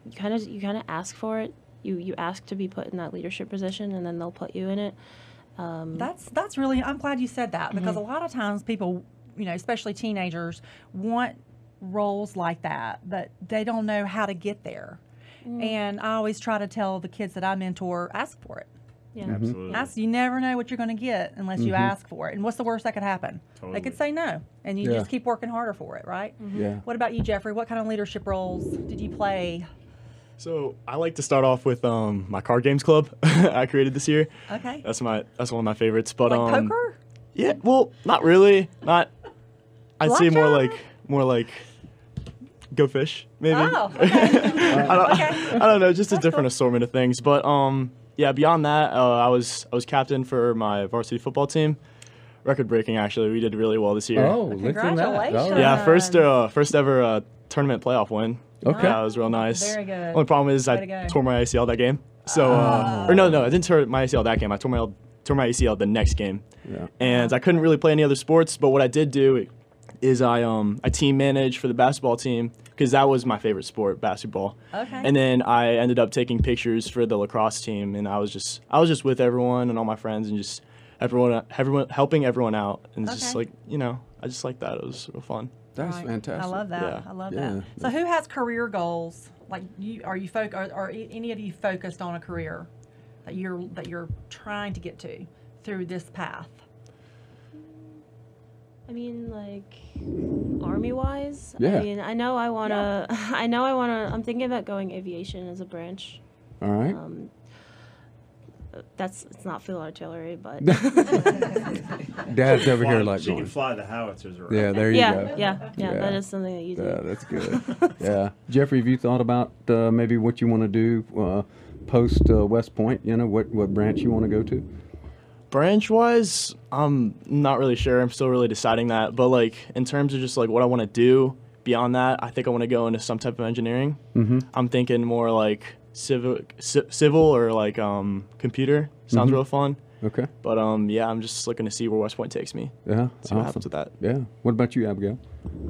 G: you kind of you kind of ask for it. You you ask to be put in that leadership position, and then they'll put you in it. Um,
C: That's that's really. I'm glad you said that because
G: Mm-hmm.
C: a lot of times people, you know, especially teenagers, want roles like that, but they don't know how to get there.
G: Mm.
C: And I always try to tell the kids that I mentor, ask for it.
G: yeah.
D: Absolutely.
C: Ask. You never know what you're going to get unless you ask for it. And what's the worst that could happen? They could say no, and you
B: Yeah.
C: just keep working harder for it, right?
B: Yeah.
C: What about you, Jeffrey? What kind of leadership roles did you play?
H: So I like to start off with um, my card games club I created this year.
C: Okay.
H: That's my that's one of my favorites. But
C: like
H: um,
C: poker?
H: yeah, well, not really. Not. I'd say more
C: Blackjack?
H: like more like go fish maybe.
C: Oh, okay.
H: I don't,
C: Okay.
H: I don't know, just a
C: That's
H: different
C: cool.
H: assortment of things. But um, yeah, beyond that, uh, I was I was captain for my varsity football team. Record breaking, actually. We did really well this year.
B: Oh, look at that. All right.
C: Congratulations.
H: yeah, first uh, first ever uh, tournament playoff win.
B: Okay.
H: that was real nice.
C: Very good.
H: Only problem is
C: Way
H: I
C: to
H: tore my ACL that game. So, uh, or no, no, I didn't tear my ACL that game. I tore my tore my ACL the next game,
B: Yeah.
H: and I couldn't really play any other sports. But what I did do is I um I team managed for the basketball team because that was my favorite sport, basketball.
C: Okay.
H: And then I ended up taking pictures for the lacrosse team, and I was just I was just with everyone and all my friends and just everyone everyone helping everyone out, and it's just like you know I just like that. It was real fun.
B: That's
C: Right.
B: fantastic.
C: I love that.
H: Yeah.
C: I love
B: Yeah.
C: that. So, who has career goals? Like, you are you foc- are, are any of you focused on a career that you're that you're trying to get to through this path?
G: I mean, like army wise.
B: Yeah.
G: I mean, I know I wanna. I know I wanna. I'm thinking about going aviation as a branch.
B: All right.
G: Um, that's it's not field artillery, but
B: Dad's over here like
D: she can fly the howitzers around.
B: Yeah, there you
G: yeah,
B: go.
G: yeah, yeah,
B: Yeah.
G: That is something that you do.
B: Yeah, that's good. yeah, Jeffrey, have you thought about uh, maybe what you want to do uh, post uh, West Point? You know what what branch you want to go to?
H: Branch wise, I'm not really sure. I'm still really deciding that. But like in terms of just like what I want to do beyond that, I think I want to go into some type of engineering. Mm-hmm. I'm thinking more like civil, ci- civil or like um, computer. Sounds real fun.
B: Okay.
H: But um, yeah, I'm just looking to see where West Point takes me.
B: Yeah.
H: See what happens with that.
B: Yeah. What about you, Abigail?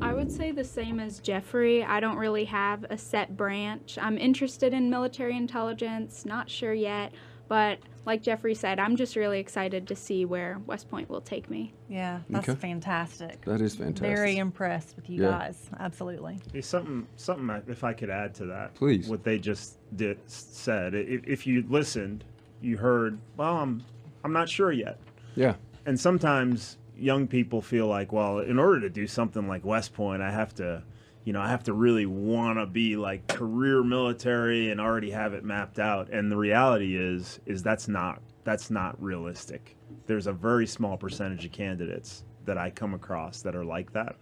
F: I would say the same as Jeffrey. I don't really have a set branch. I'm interested in military intelligence, not sure yet, but like Jeffrey said, I'm just really excited to see where West Point will take me.
C: Yeah, that's
B: Okay.
C: fantastic.
B: That is fantastic.
C: Very impressed with you
B: Yeah.
C: guys. Absolutely.
D: Hey, something, something. If I could add to that,
B: Please.
D: What they just did said. If, if you listened, you heard. Well, I'm, I'm not sure yet.
B: Yeah.
D: And sometimes young people feel like, well, in order to do something like West Point, I have to, you know, I have to really want to be like career military and already have it mapped out. And the reality is, is that's not that's not realistic. There's a very small percentage of candidates that I come across that are like that.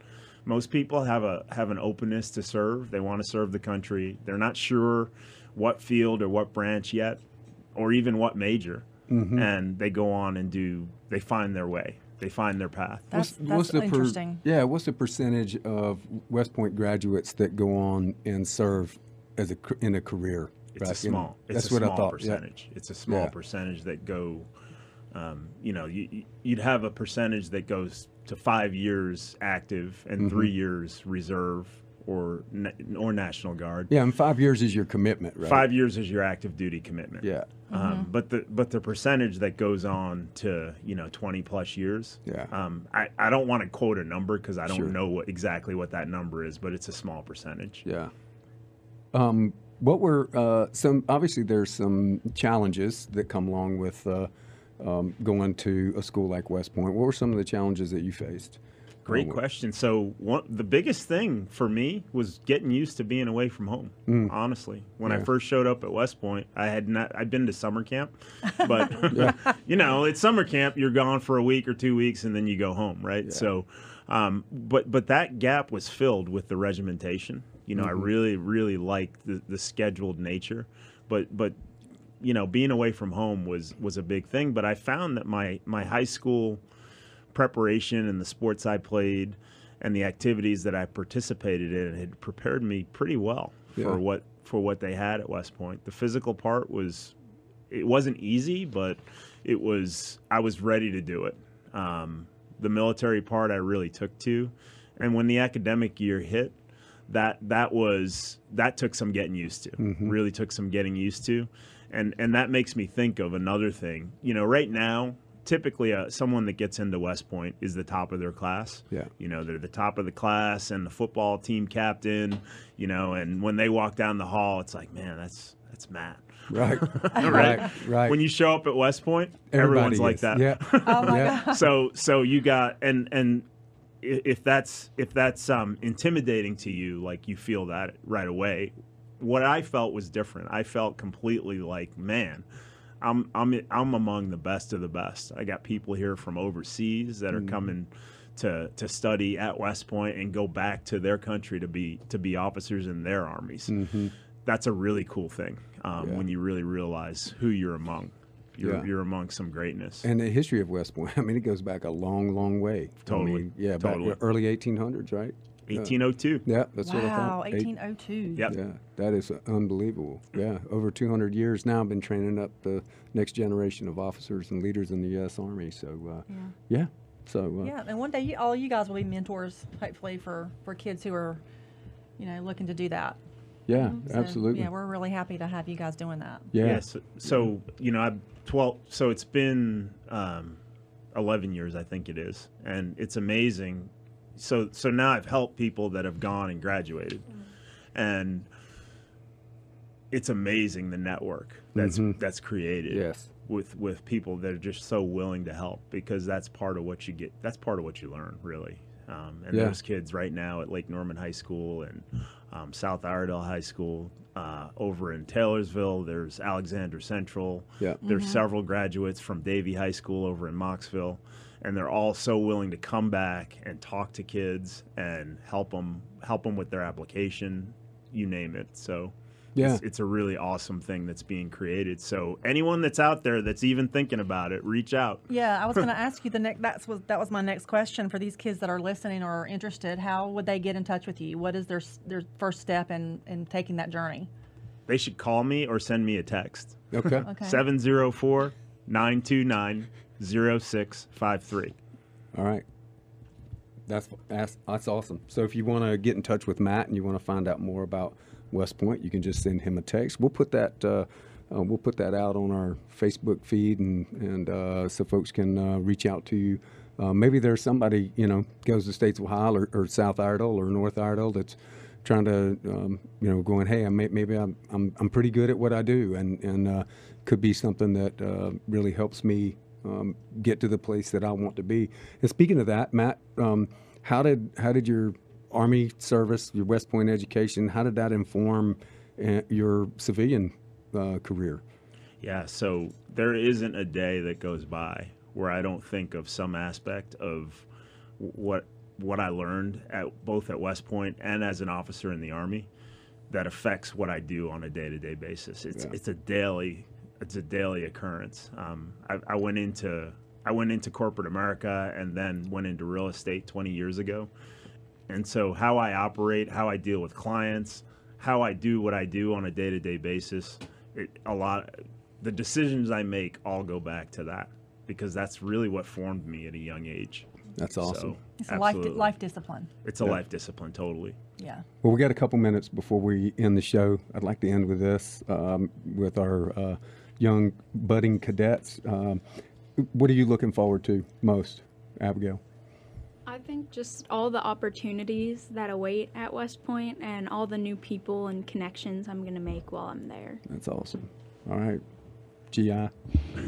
D: Most people have a have an openness to serve. They want to serve the country. They're not sure what field or what branch yet, or even what major, mm-hmm. and they go on and do. They find their way. They find their path.
C: That's, that's
B: the per-
C: interesting.
B: yeah, what's the percentage of West Point graduates that go on and serve as a in a career?
D: It's a
B: right? You know,
D: small. It's
B: that's
D: a
B: what
D: small
B: I thought. yeah.
D: percentage. It's a small
B: Yeah.
D: percentage that go. Um, you know, you, you- you'd have a percentage that goes to five years active and three
B: Mm-hmm.
D: years reserve or or National Guard.
B: Yeah, and five years is your commitment, right?
D: Five years is your active duty commitment.
B: Yeah.
D: Um, but the but the percentage that goes on to you know 20 plus years.
B: Yeah.
D: Um, I, I don't want to quote a number because I don't
B: Sure.
D: know what, exactly what that number is, but it's a small percentage.
B: Yeah. Um, what were uh, some? Obviously, there's some challenges that come along with uh, um, going to a school like West Point. What were some of the challenges that you faced?
D: Great question. So one, the biggest thing for me was getting used to being away from home. Honestly, when I
B: Mm.
D: First showed up at West Point, I had not. I'd been to summer camp, but you know, it's summer camp. You're gone for a week or two weeks, and then you go home, right? So, um, but but that gap was filled with the regimentation. You know, I really really liked the, the scheduled nature, but but you know, being away from home was was a big thing. But I found that my my high school preparation and the sports I played and the activities that I participated in had prepared me pretty well
B: Yeah.
D: for what for what they had at West Point. The physical part was it wasn't easy, but it was I was ready to do it. Um, the military part I really took to, and when the academic year hit, that that was that took some getting used to. Really took some getting used to, and and that makes me think of another thing. You know, right now, typically uh, someone that gets into West Point is the top of their class.
B: Yeah.
D: You know, they're the top of the class and the football team captain. You know, and when they walk down the hall, it's like, man, that's that's Matt.
B: Right.
D: right?
B: right. Right.
D: When you show up at West Point,
B: Everybody
D: everyone's like that.
B: Yeah.
C: Oh my
B: yeah.
C: God.
D: so so you got and and if that's if that's um, intimidating to you, like you feel that right away. What I felt was different. I felt completely like, man, I'm I'm I'm among the best of the best. I got people here from overseas that are coming to to study at West Point and go back to their country to be to be officers in their armies. That's a really cool thing um,
B: Yeah.
D: when you really realize who you're among. You're,
B: Yeah.
D: you're among some greatness.
B: And the history of West Point, I mean, it goes back a long, long way. I
D: Totally.
B: mean, yeah, back
D: Totally.
B: early 1800s, right?
D: 1802.
B: Yeah, that's what I thought. Eight-
C: 1802.
D: Yep.
B: Yeah, that is unbelievable. Yeah, over 200 years now, I've been training up the next generation of officers and leaders in the U.S. Army. So, uh, yeah. So, uh,
C: Yeah, and one day you, all you guys will be mentors, hopefully for for kids who are, you know, looking to do that.
B: yeah,
C: So,
B: absolutely.
C: Yeah, we're really happy to have you guys doing that.
B: yeah.
D: Yes. So, you know, I'm 12. So it's been um, 11 years, I think it is, and it's amazing. So, so now I've helped people that have gone and graduated, and it's amazing the network that's that's created.
B: Yes.
D: With with people that are just so willing to help because that's part of what you get. That's part of what you learn, really. Um, and
B: Yeah.
D: there's kids right now at Lake Norman High School and um, South Iredell High School. Uh, over in Taylorsville, there's Alexander Central.
B: Yeah.
D: There's several graduates from Davie High School over in Mocksville, and they're all so willing to come back and talk to kids and help them help them with their application, you name it. So
B: Yeah.
D: It's, it's a really awesome thing that's being created. So anyone that's out there that's even thinking about it, reach out.
C: Yeah, I was going to ask you the next. That's was that was my next question for these kids that are listening or are interested. How would they get in touch with you? What is their their first step in in taking that journey?
D: They should call me or send me a text.
B: Okay.
C: Okay.
D: 704 929 0653.
B: All right. That's, that's that's awesome. So if you want to get in touch with Matt and you want to find out more about West Point, you can just send him a text. We'll put that uh, uh, we'll put that out on our Facebook feed and and uh, so folks can uh, reach out to you. Uh, maybe there's somebody you know goes to Statesville High or, or South Iredell or North Iredell that's trying to um, you know going hey I may, maybe I'm, I'm I'm pretty good at what I do and and uh, could be something that really helps me um, get to the place that I want to be. And speaking of that, Matt, um, how did how did your Army service, your West Point education, how did that inform uh, your civilian uh, career?
D: Yeah, so there isn't a day that goes by where I don't think of some aspect of what what I learned at both at West Point and as an officer in the Army that affects what I do on a day-to-day basis. It's
B: Yeah.
D: it's a daily it's a daily occurrence. Um, I, I went into I went into corporate America and then went into real estate 20 years ago. And so, how I operate, how I deal with clients, how I do what I do on a day to day basis, it, a lot, the decisions I make all go back to that because that's really what formed me at a young age.
B: That's awesome.
D: So,
C: It's a life
D: absolutely.
C: life discipline.
D: It's a life discipline, totally.
C: Yeah.
B: Well, we got a couple minutes before we end the show. I'd like to end with this um, with our uh, young budding cadets. Um, what are you looking forward to most, Abigail?
F: I think just all the opportunities that await at West Point and all the new people and connections I'm going to make while I'm there.
B: That's awesome. All right, GI,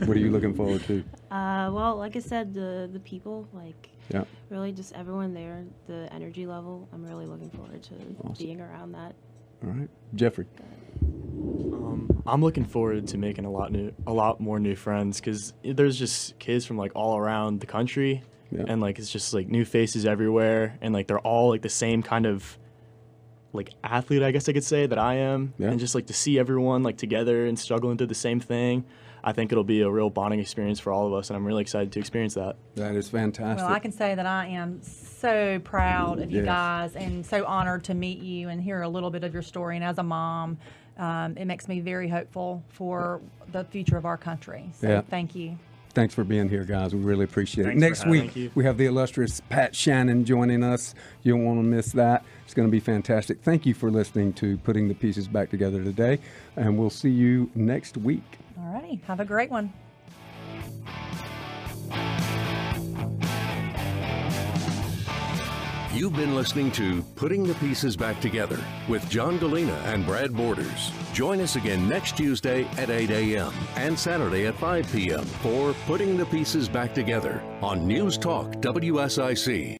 B: what are you looking forward to?
G: Uh, well, like I said, the the people, like
B: Yeah.
G: really just everyone there, the energy level. I'm really looking forward to
B: Awesome.
G: being around that.
B: All right, Jeffrey.
H: I'm looking forward to making a lot new, a lot more new friends because there's just kids from like all around the country,
B: Yeah.
H: and like it's just like new faces everywhere, and like they're all like the same kind of like athlete, I guess I could say that I am,
B: Yeah.
H: and just like to see everyone like together and struggling through the same thing. I think it'll be a real bonding experience for all of us, and I'm really excited to experience that.
B: That is fantastic.
C: Well, I can say that I am so proud of you
B: Yes.
C: guys and so honored to meet you and hear a little bit of your story. And as a mom, um, it makes me very hopeful for the future of our country. So
B: Yeah.
C: thank you.
B: Thanks for being here, guys. We really appreciate it.
D: Thanks for
B: Next week,
D: me.
H: Thank you.
B: we have the illustrious Pat Shannon joining us. You don't want to miss that. It's going to be fantastic. Thank you for listening to Putting the Pieces Back Together today, and we'll see you next week.
C: All righty. Have a great one.
A: You've been listening to Putting the Pieces Back Together with John Gallina and Brad Borders. Join us again next Tuesday at 8 a.m. and Saturday at 5 p.m. for Putting the Pieces Back Together on News Talk WSIC.